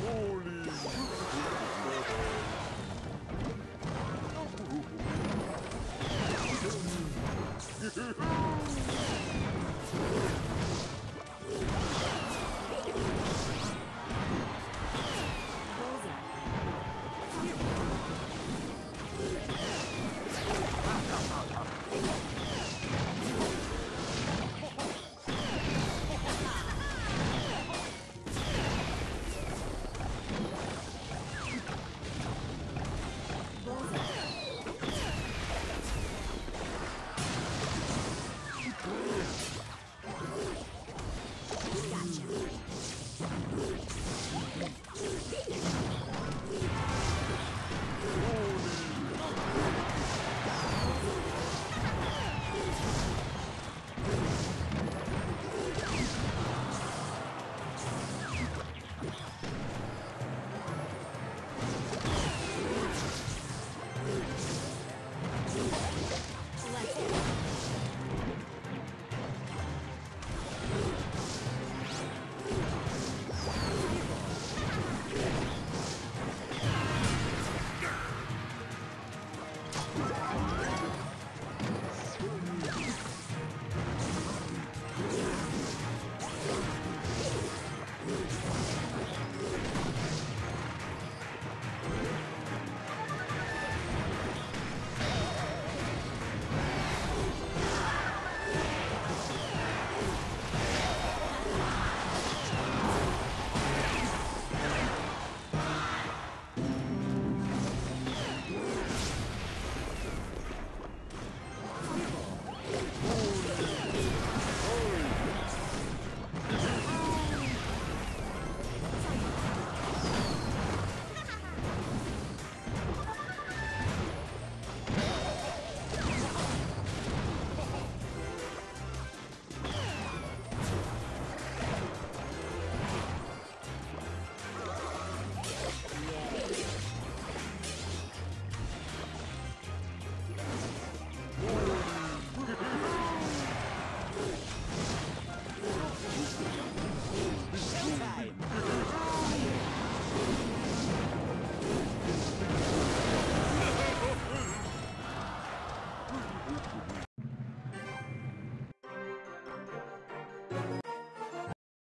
Ooh, Swing.